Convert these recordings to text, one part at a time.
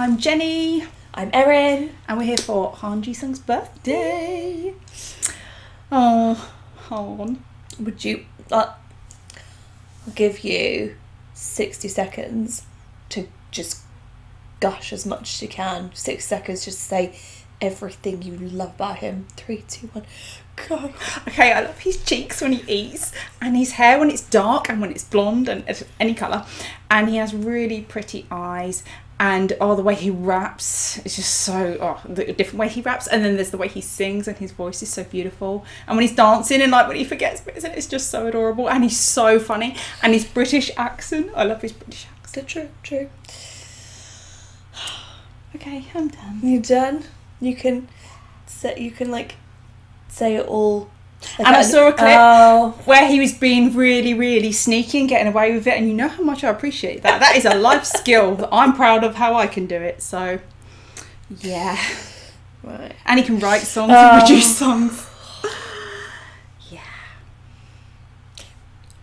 I'm Jenny, I'm Erin. and we're here for Han Ji Sung's birthday. Oh, Han. Would you? Uh, I'll give you sixty seconds to just gush as much as you can. Six seconds, just say everything you love about him. Three, two, one, go. Okay, I love his cheeks when he eats, and his hair when it's dark and when it's blonde and any colour. And he has really pretty eyes. And oh, the way he raps is just so oh, the different way he raps. And then there's the way he sings, and his voice is so beautiful. And when he's dancing, and like when he forgets bits, and it's just so adorable. And he's so funny. And his British accent, I love his British accent. True, true. Okay, I'm done. you're done? You can say. You can like say it all. And I saw a clip Oh, where he was being really, really sneaky and getting away with it, and you know how much I appreciate that. That is a life skill that I'm proud of how I can do it. So, yeah. right. And he can write songs Oh. and produce songs. Yeah.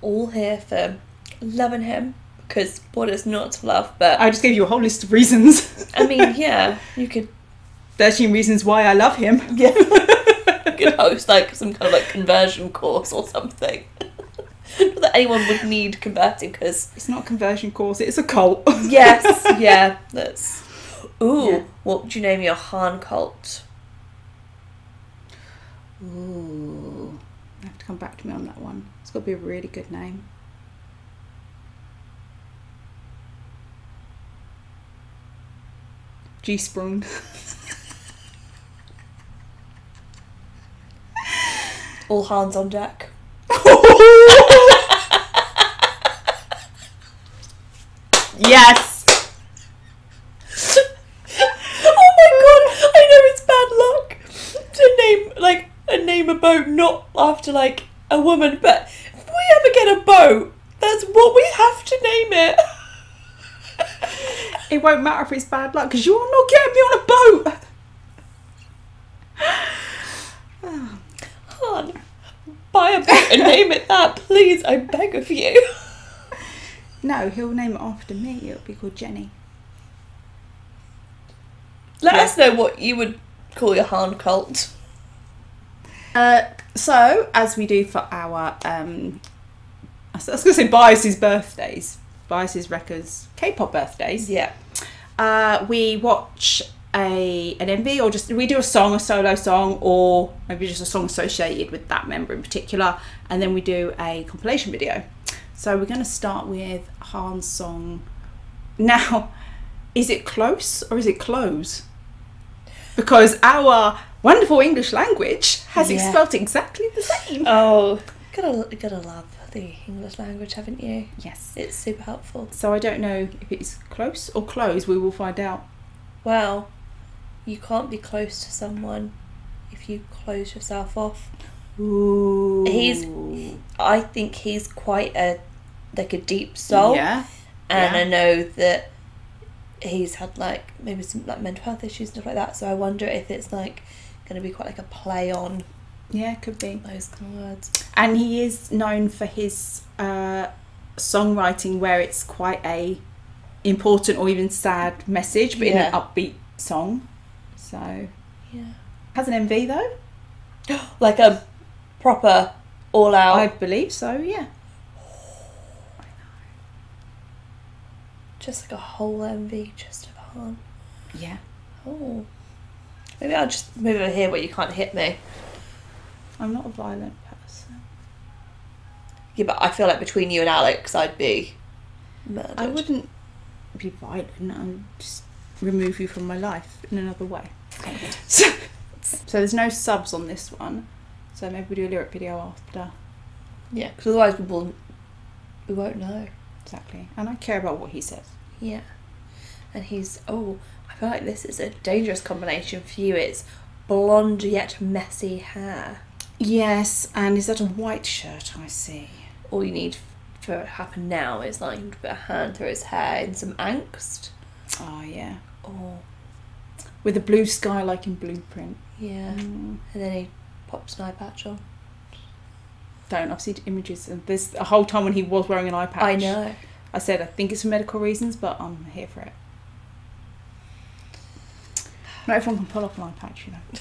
All here for loving him because what is not to love? But I just gave you a whole list of reasons. I mean, yeah, you could 13 reasons why I love him. Yeah. could host like some kind of like conversion course or something. Not that anyone would need converting because It's not a conversion course, it's a cult. yes, yeah, that's. Ooh, Yeah. what would you name your Han cult? Ooh. You have to come back to me on that one. It's got to be a really good name. G Sprung. All hands on deck. yes! oh my god! I know it's bad luck to name like a name a boat not after like a woman, but if we ever get a boat, that's what we have to name it. It won't matter if it's bad luck because you're not getting me on a boat! Oh Buy a boat and name it that, please. I beg of you. No, he'll name it after me. It'll be called Jenny. Let Yeah. us know what you would call your Han cult. Uh, so, as we do for our, um, I was going to say Bias's birthdays, Bias's Records K-pop birthdays, Yeah. uh, we watch a an MV or just we do a song, a solo song, or maybe just a song associated with that member in particular, and then we do a compilation video. So we're going to start with Han's song. Now, is it close or is it close? Because our wonderful English language has it Yeah. spelt exactly the same. Oh, gotta gotta love the English language, haven't you? yes. It's super helpful. So I don't know if it's close or close. We will find out. Well, you can't be close to someone if you close yourself off. Ooh. He's- I think he's quite a like a deep soul, Yeah. and yeah. I know that he's had like maybe some like mental health issues and stuff like that. So I wonder if it's like going to be quite like a play on Yeah, could be. those kind of words. And he is known for his uh, songwriting, where it's quite a important or even sad message, but in an upbeat song. So Yeah, has an MV though. like a proper all out. I believe so. Yeah. Just like a whole MV just of Han. Yeah. Oh. Maybe I'll just move over here where you can't hit me. I'm not a violent person. Yeah, but I feel like between you and Alex, I'd be murdered. I wouldn't be violent. I'd just remove you from my life in another way. So, so there's no subs on this one. So maybe we do a lyric video after. Yeah, because otherwise we will we won't know. Exactly. And I care about what he says. Yeah. And he's oh, I feel like this is a dangerous combination for you. It's blonde yet messy hair. Yes, and is that a white shirt I see? All you need for it to happen now is like him to put a hand through his hair in some angst. Oh, yeah. Oh, With a blue sky like in Blueprint. yeah. Mm. And then he pops an eye patch on. Don't. I've seen images. And this a whole time when he was wearing an eye patch. I know. I said I think it's for medical reasons, but I'm here for it. Not everyone can pull off an eye patch, you know.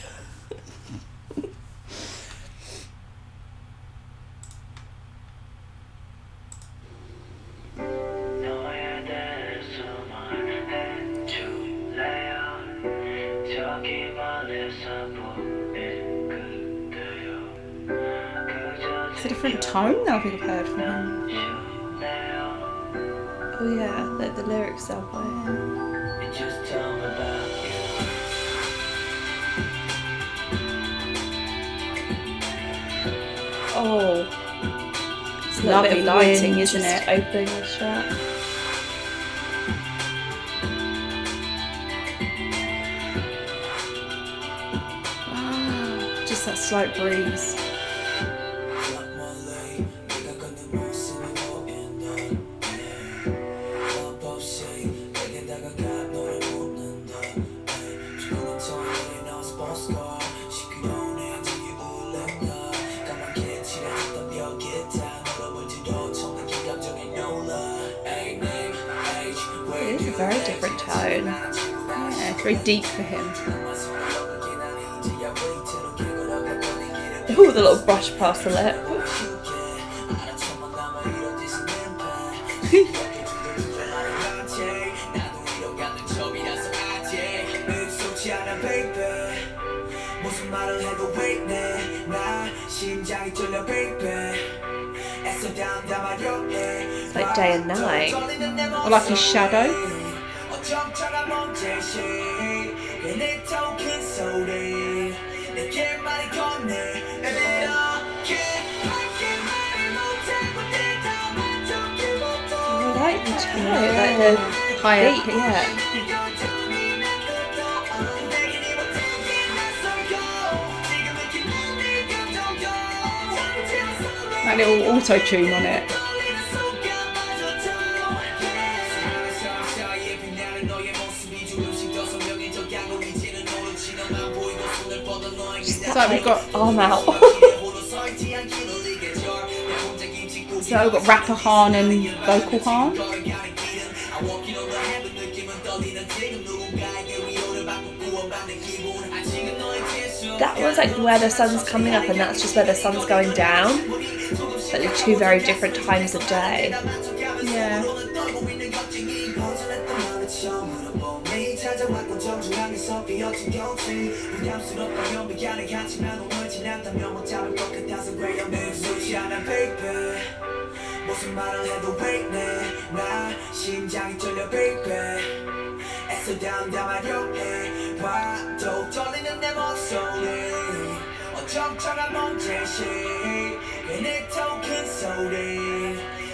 tone that I think I've heard from him. Oh yeah, like the lyrics are by him. Oh, it's lovely lighting, wind, isn't it? Opening the shut. Wow, ah, just that slight breeze. deep for him. Ooh, the little brush past the lip. it's like day and night. Or like his shadow. 어정쩡한 몸짓이 괜히 톡큰 소리 내게 말이 건네 이렇게 밖에 말을 못하고 대답만 적기부터 I like the tone, like the Higher beat, pitch. yeah. That little auto tune on it. Like we've got- arm out. So we've got rapper Han and vocal Han. that was like where the sun's coming up, and that's just where the sun's going down. But they're two very different times of day. Yeah. 무슨 말을 해도 해. 봐도 떨리는 내 목소리. 어정쩡한 몸짓이 괜히 톡큰 소리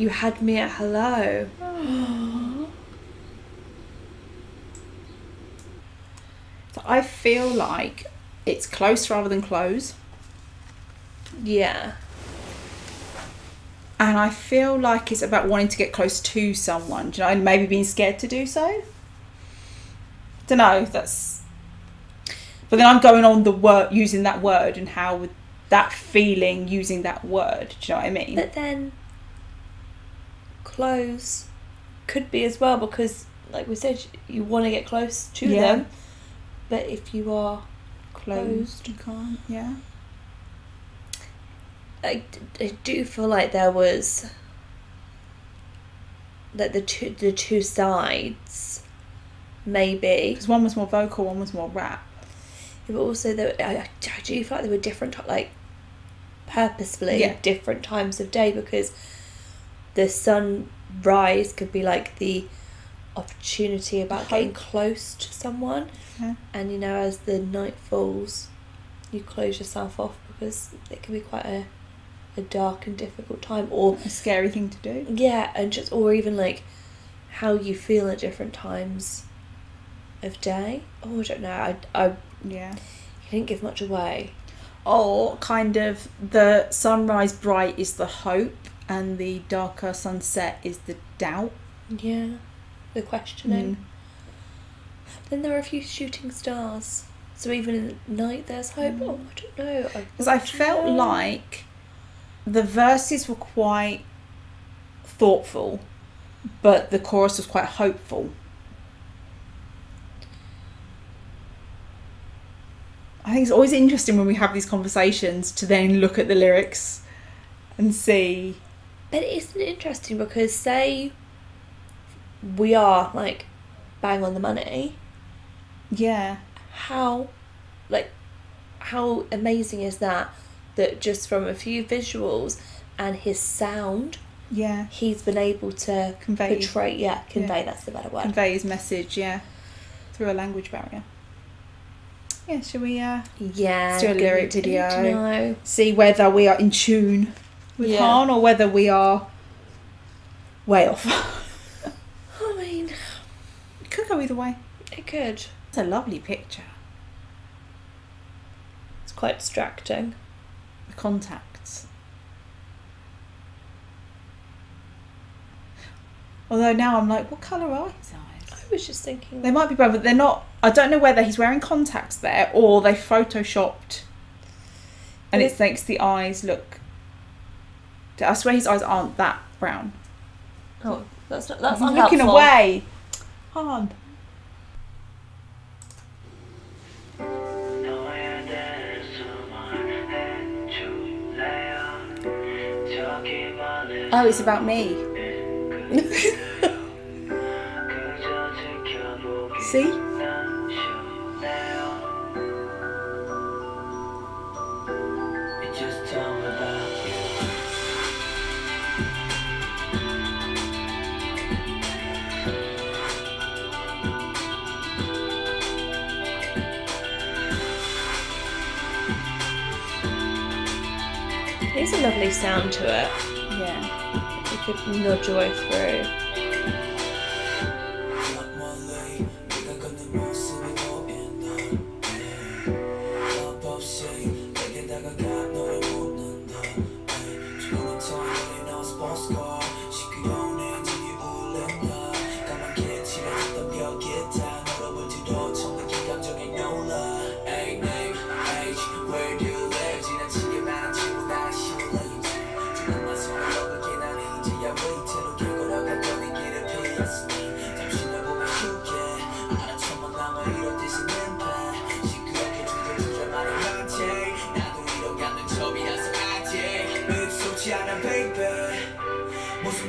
You had me at hello. So I feel like it's close rather than close. Yeah. And I feel like it's about wanting to get close to someone, do you know, and maybe being scared to do so. Don't know. That's. But then I'm going on the word, using that word, and how would that feeling using that word? Do you know what I mean? But then, close could be as well because, like we said, you want to get close to Yeah. them. But if you are Closed. You can't. Yeah. I, I do feel like there was like the two the two sides maybe Because one was more vocal, one was more rap. but also there, I, I do feel like there were different like purposefully Yeah. different times of day because the sunrise could be like the opportunity about getting close to someone. Yeah. And you know, as the night falls, you close yourself off because it can be quite a, a dark and difficult time. Or A scary thing to do. yeah, and just or even like how you feel at different times of day. Oh, I don't know. I I Yeah. he didn't give much away. Or kind of the sunrise bright is the hope and the darker sunset is the doubt. Yeah, the questioning. Mm. Then there are a few shooting stars. So even in the night, there's hope. Mm. Oh, I don't know. Because I felt Yeah. like the verses were quite thoughtful, but the chorus was quite hopeful. I think it's always interesting when we have these conversations to then look at the lyrics and see. But isn't it interesting because say we are like bang on the money, Yeah, how like how amazing is that that just from a few visuals and his sound yeah. he's been able to Convey. portray yeah convey that's the better word Convey his message, yeah, through a language barrier. Yeah, shall we uh, yeah do a lyric video. see whether we are in tune with Yeah. Han or whether we are way off? I mean it could go either way. it could It's a lovely picture. it's quite distracting The contacts. Although now I'm like, what colour are his eyes? I was just thinking They might be brown, but they're not. I don't know whether he's wearing contacts there or they photoshopped and But it makes the eyes look. I swear his eyes aren't that brown. Oh, that's not, that's I'm looking away. Hard. Oh, it's about me. See? There's a lovely sound to it. Yeah. You could nod your way through.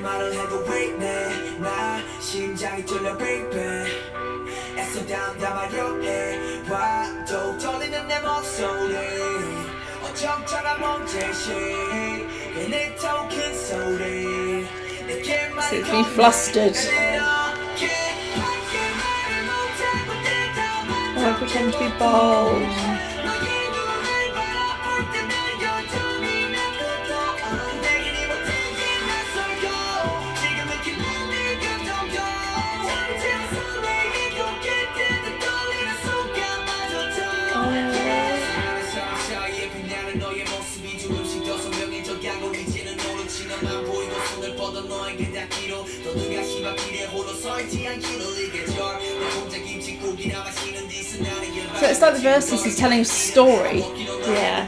말을 해도 왜 이래 나 심장이 뚫려 baby 애써 담담하려 해 봐도 떨리는 내 목소리 어정쩡한 몸짓이 괜히 더큰 소리 내게 말을 It's me flustered. Oh, I pretend to be bold. So it's like the verses is telling a story. Yeah.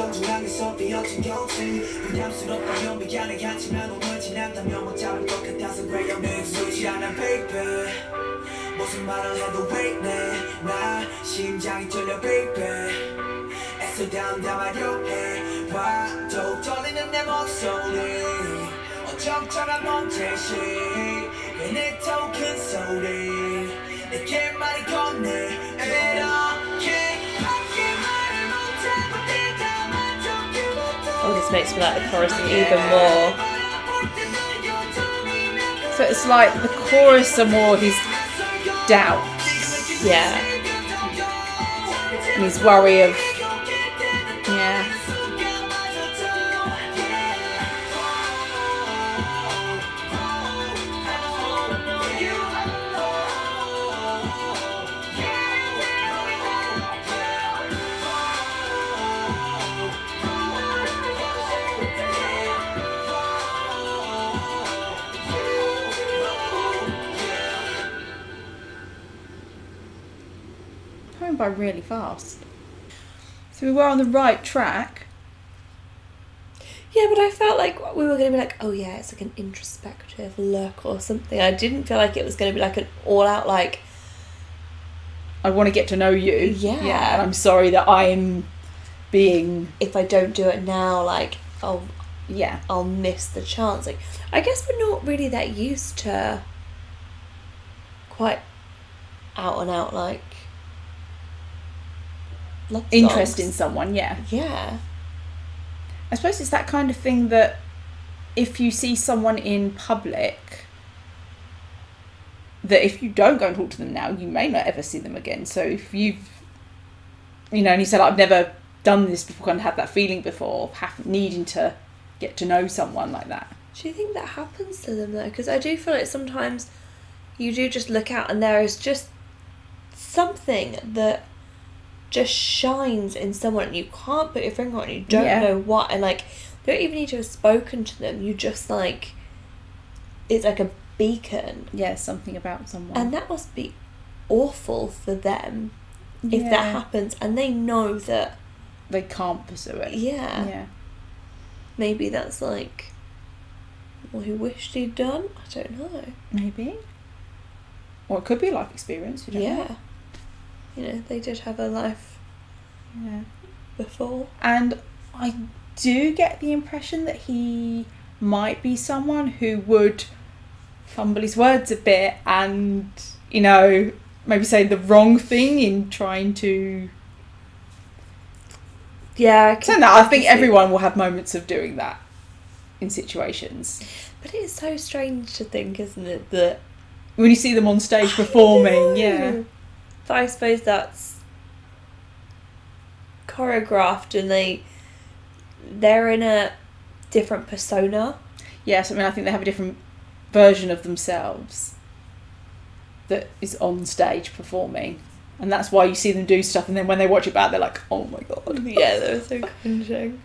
정중하게 섭비어진 경치. 부담스럽다면 미안해 하지만 오늘 지난다면 못 잡을 것 같아서 그래요 익숙지 않아 baby. 무슨 말을 해도 왜 이래 나 심장이 뚫려 baby. 애써 담담하려 해. 봐도 떨리는 내 목소리. 어정쩡한 몸짓이 내 톡은 소리. 내게 말이 건네 makes me like the chorus even more. So it's like the chorus of more his doubts. Yeah. And his worry of by really fast. So we were on the right track. Yeah, but I felt like we were going to be like, oh yeah, it's like an introspective look or something. I didn't feel like it was going to be like an all out like, I want to get to know you. Yeah. Yeah. And I'm sorry that I'm being if I don't do it now, like I'll yeah. I'll miss the chance. Like I guess we're not really that used to quite out and out like love Interest in someone, yeah. Yeah. I suppose it's that kind of thing that if you see someone in public, that if you don't go and talk to them now, you may not ever see them again. So if you've, you know, and you said, I've never done this before, kind of had that feeling before, of have, needing to get to know someone like that. Do you think that happens to them though? Because I do feel like sometimes you do just look out and there is just something that just shines in someone and you can't put your finger on it, you don't Yeah. know what and like you don't even need to have spoken to them, you just like it's like a beacon. Yeah, something about someone. And that must be awful for them if that happens and they know that they can't pursue it. yeah, Yeah. maybe that's like what he wished he'd done. I don't know. Maybe. Or it could be a life experience. You don't yeah. know. You know, they did have a life Yeah. before. And I do get the impression that he might be someone who would fumble his words a bit and, you know, maybe say the wrong thing in trying to. Yeah, I So, can, no, I think see- everyone will have moments of doing that in situations. But it's so strange to think, isn't it, that When you see them on stage performing, yeah. But I suppose that's choreographed, and they they're in a different persona. Yes, I mean, I think they have a different version of themselves that is on stage performing. And that's why you see them do stuff, and then when they watch it back, they're like, oh my god. Yeah, they were so cringing.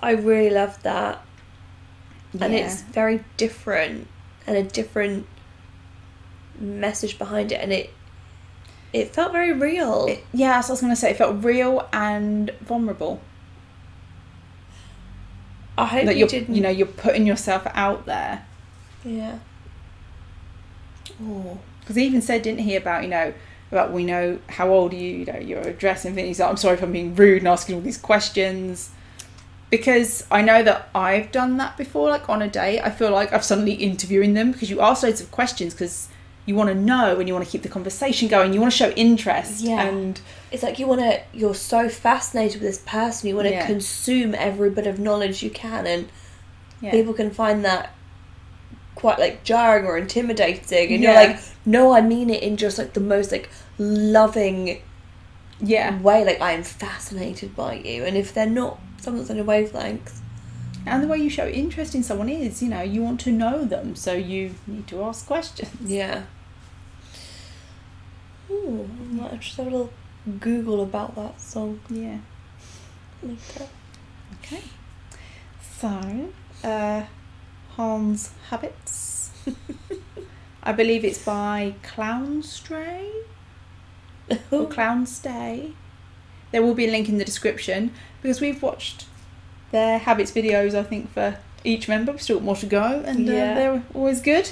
I really loved that, and it's very different and a different message behind it, and it it felt very real. It- yeah, so I was going to say, it felt real and vulnerable. I hope that you you're, didn't. you know, you're putting yourself out there. Yeah. Oh. Because he even said, didn't he, about, you know, about we know how old are you, you know, your address and things. Like, I'm sorry if I'm being rude and asking all these questions. Because I know that I've done that before, like on a date. I feel like I've suddenly interviewing them because you ask loads of questions because you want to know and you want to keep the conversation going. You want to show interest. Yeah. And It's like you want to. You're so fascinated with this person. You want to Yeah. consume every bit of knowledge you can, and yeah. people can find that quite like jarring or intimidating. And you're like, no, I mean it in just like the most like loving yeah. way. Like I am fascinated by you, and if they're not someone's on your wavelength, And the way you show interest in someone is, you know, you want to know them. So you need to ask questions. yeah. Ooh, I might just have a little Google about that song Yeah. later. Okay. So, uh, Hans Habits. I believe it's by Clownstray or Clownstay. There will be a link in the description because we've watched their habits videos. I think for each member, we've still got more to go, and Yeah. uh, they're always good.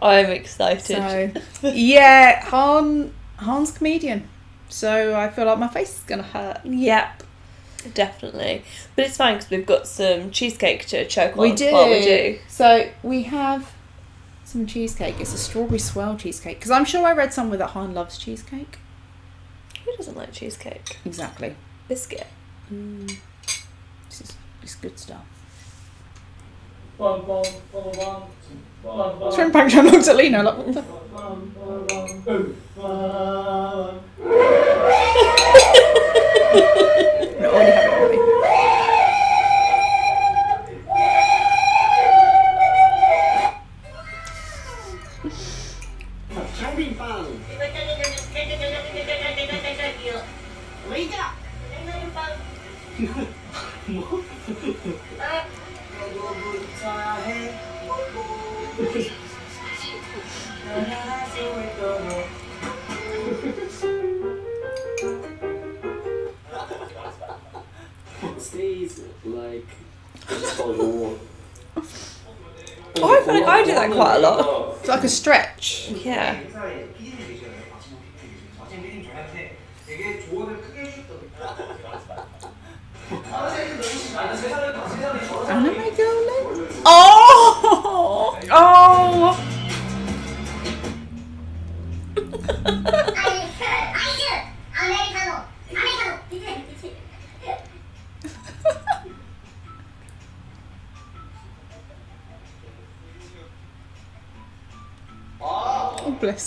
I'm excited. So, yeah, Han Han's comedian. So I feel like my face is gonna hurt. Yep, definitely. But it's fine because we've got some cheesecake to choke on. We do. While we do. So we have some cheesecake. It's a strawberry swirl cheesecake because I'm sure I read somewhere that Han loves cheesecake. Who doesn't like cheesecake? Exactly. Biscuit. This is it's good stuff. Shrimp Pang looks at Lee Know like, what the? already have it It's like a stretch. Yeah. Anime girl.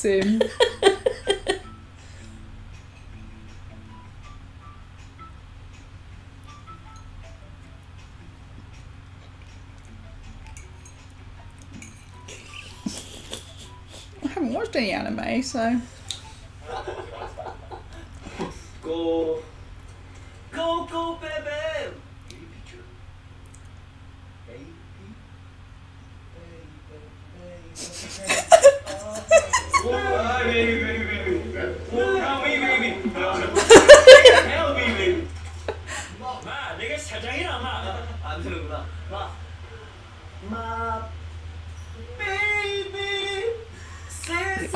I haven't watched any anime, so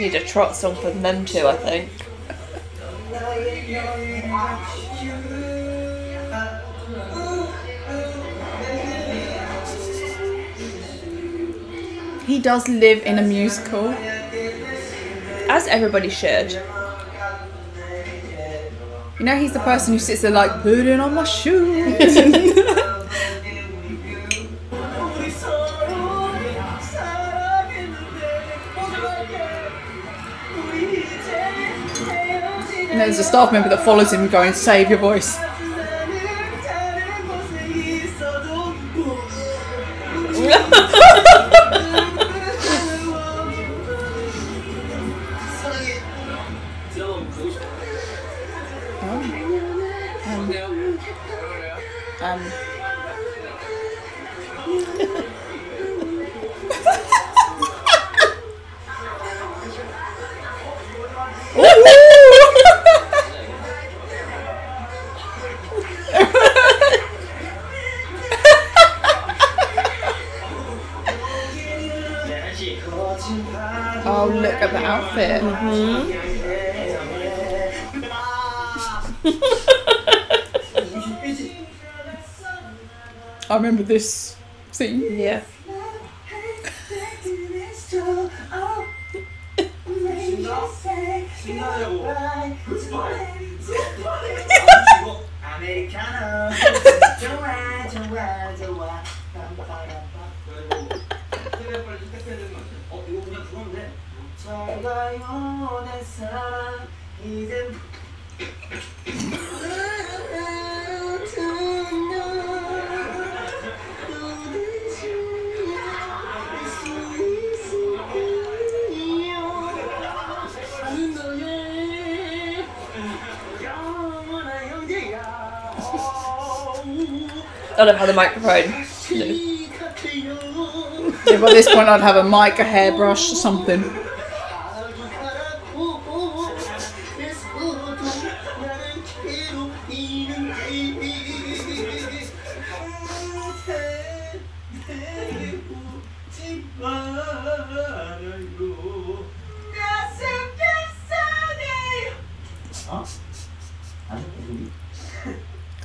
Need a trot song for them too, I think. He does live in a musical. As everybody should. You know, he's the person who sits there like, putting on my shoes. there's a staff member that follows him going, save your voice. I remember this scene. Yeah. I love how the microphone. Yeah, by this point, I'd have a mic, a hairbrush, or something.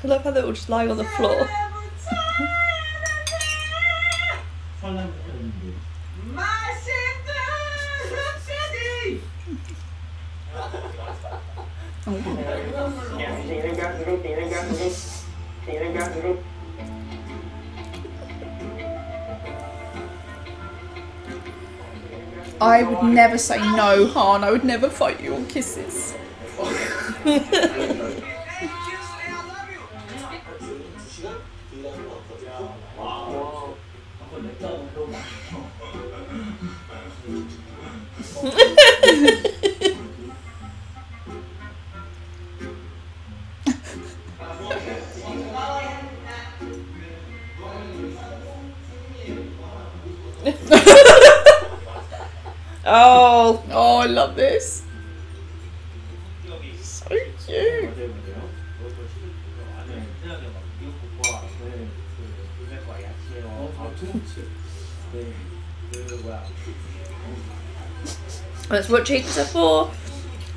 I love how they're all just lying on the floor. I would never say no, Han. I would never fight you on kisses. that's what cheeks are for.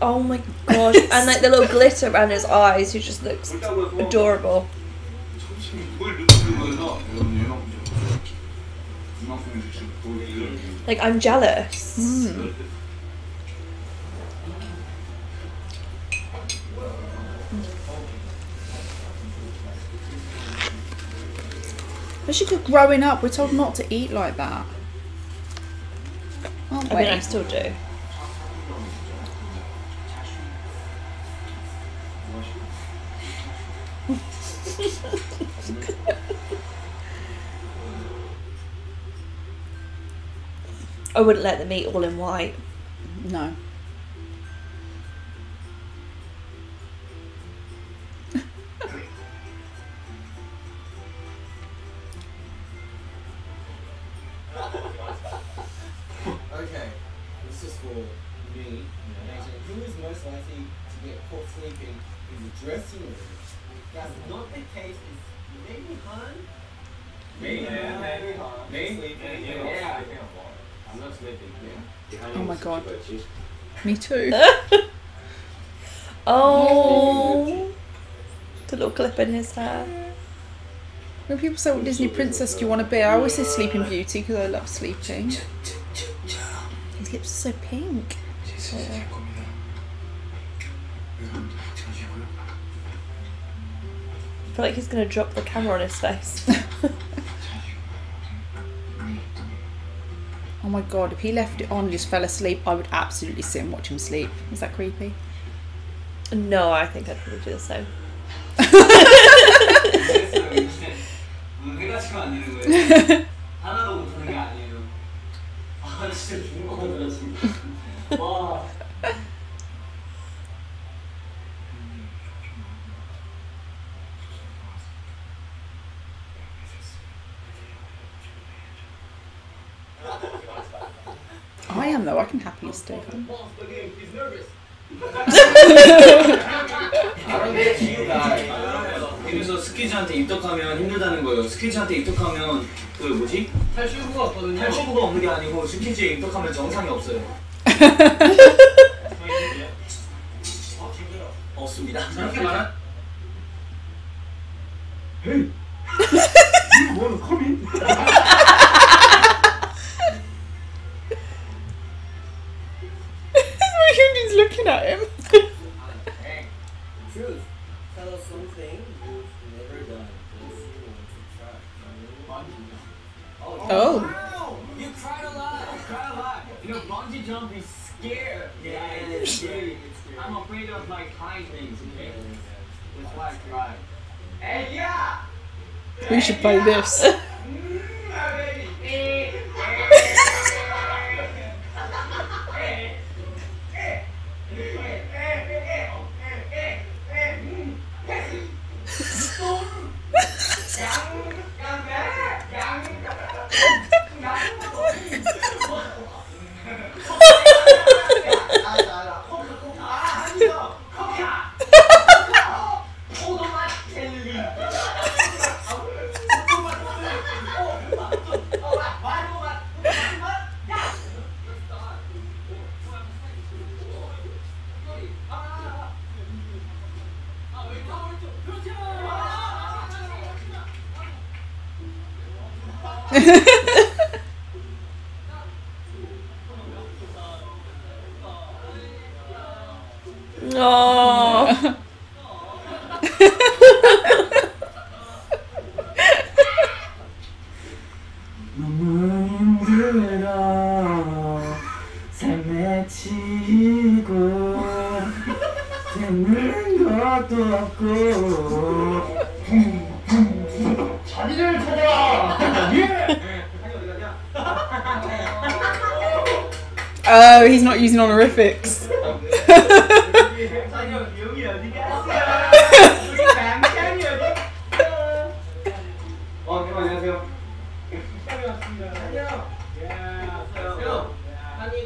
Oh my gosh. And like the little glitter around his eyes, he just looks adorable. Like, I'm jealous. Especially 'cause growing up, we're told not to eat like that. Aren't I we? mean, I still do. I wouldn't let them eat all in white. No. Me too. Oh, the little clip in his hair. When people say, what Disney princess do you want to be? I always say Sleeping Beauty because I love sleeping. His lips are so pink. I feel like he's gonna drop the camera on his face. Oh my god, if he left it on and just fell asleep, I would absolutely sit and watch him sleep. Is that creepy? no, I think I'd probably do the same. home. 그래서 스키즈한테 입덕하면 힘들다는 거예요. 스키즈한테 입덕하면 그 뭐지? 탈출구가 없거든요. 탈출구가 없는 게 아니고 스키즈에 입덕하면 정상이 없어요. 없습니다. 저렇게 말한? 뭐는 커민? We should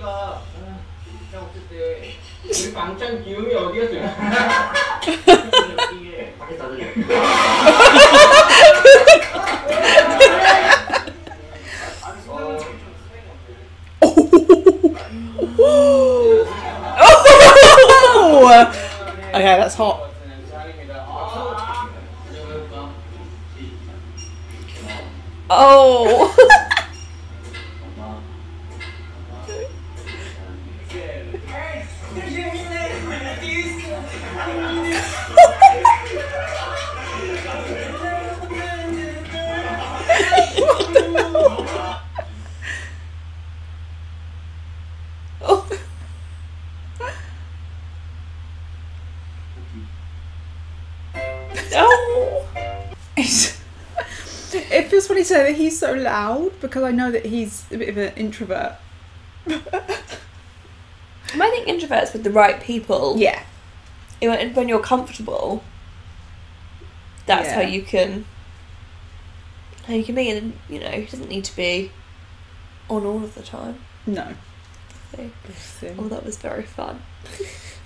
한이가 형 없을 때 우리 방찬 기음이 어디 갔어요? 이게 밖에 다 들려. Oh! Okay, that's hot. 장입니다. 아, 안녕하십니까. Oh. oh. Say that he's so loud because I know that he's a bit of an introvert. I think introverts with the right people. Yeah. when you're comfortable, that's how you can. How you can be, and you know, it doesn't need to be on all of the time. No. So, oh, that was very fun.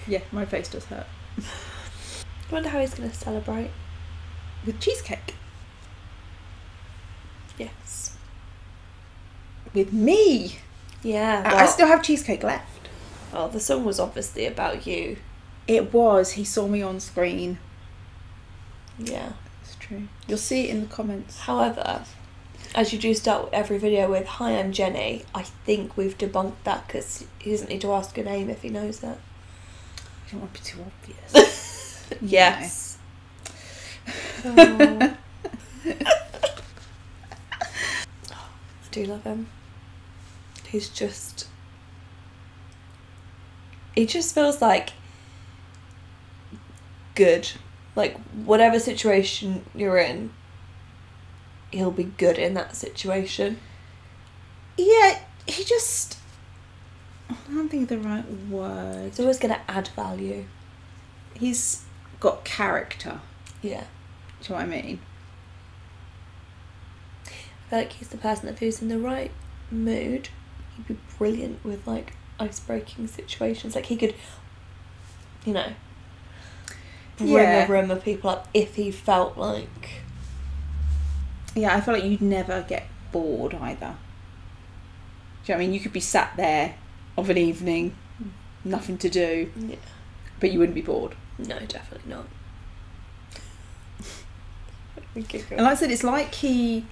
Yeah, my face does hurt. I wonder how he's going to celebrate. With cheesecake. Yes. With me. Yeah. I- I well- still have cheesecake left. Well, the song was obviously about you. It was. He saw me on screen. Yeah. It's true. You'll see it in the comments. However, as you do start every video with "Hi, I'm Jenny," I think we've debunked that because he doesn't need to ask your name if he knows it. I don't want to be too obvious. Yes. Oh. I do love him. He's just. He just feels like good. Like, whatever situation you're in, he'll be good in that situation. yeah, he just. I don't think the right word. He's always going to add value. He's got character. Yeah. Do you know what I mean? I feel like he's the person that was in the right mood, he'd be brilliant with like ice breaking situations. Like he could, you know, bring Yeah. a room of people up if he felt like. Yeah, I feel like you'd never get bored either. Do you know what I mean? You could be sat there of an evening, nothing to do, Yeah. but you wouldn't be bored. No, definitely not. And like I said, it's like he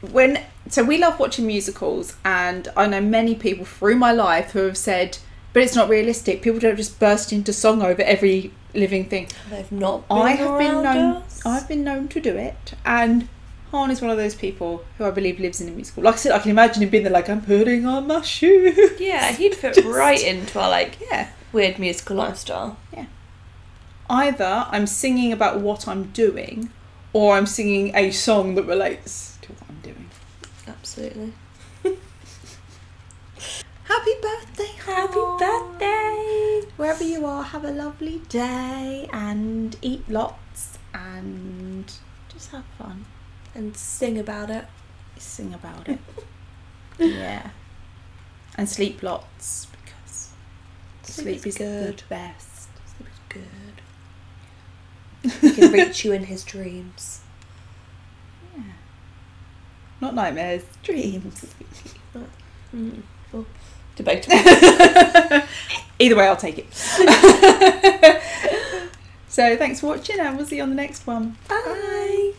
when so we love watching musicals, and I know many people through my life who have said, but it's not realistic. People don't just burst into song over every living thing. They've not. Been I have been known. us. I've been known to do it, and Han is one of those people who I believe lives in a musical. Like I said, I can imagine him being there, like I'm putting on my shoes. Yeah, he'd fit Just- right into our like Yeah. weird musical lifestyle. Yeah. Either I'm singing about what I'm doing, or I'm singing a song that relates to what I'm doing. Absolutely. Happy birthday, Happy birthday! Wherever you are, have a lovely day and eat lots and just have fun. And sing about it. Sing about it. yeah. And sleep lots because Sleep sleep, is is good. the best. Sleep is good. He can reach you in his dreams. Not nightmares, dreams. Mm. Well, debatable. Either way, I'll take it. so thanks for watching and we'll see you on the next one. Bye.